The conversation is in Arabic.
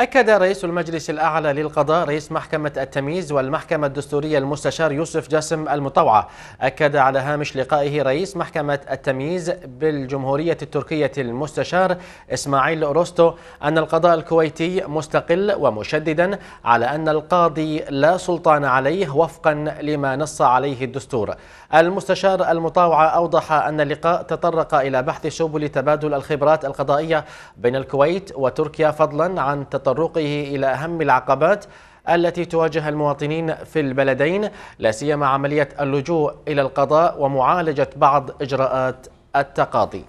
أكد رئيس المجلس الأعلى للقضاء رئيس محكمة التمييز والمحكمة الدستورية المستشار يوسف جاسم المطوعة. أكد على هامش لقائه رئيس محكمة التمييز بالجمهورية التركية المستشار إسماعيل روستو أن القضاء الكويتي مستقل ومشددا على أن القاضي لا سلطان عليه وفقا لما نص عليه الدستور. المستشار المطاوعة أوضح أن اللقاء تطرق إلى بحث سبل تبادل الخبرات القضائية بين الكويت وتركيا فضلا عن تطرق تطرقه إلى أهم العقبات التي تواجه المواطنين في البلدين لا سيما عملية اللجوء إلى القضاء ومعالجة بعض إجراءات التقاضي.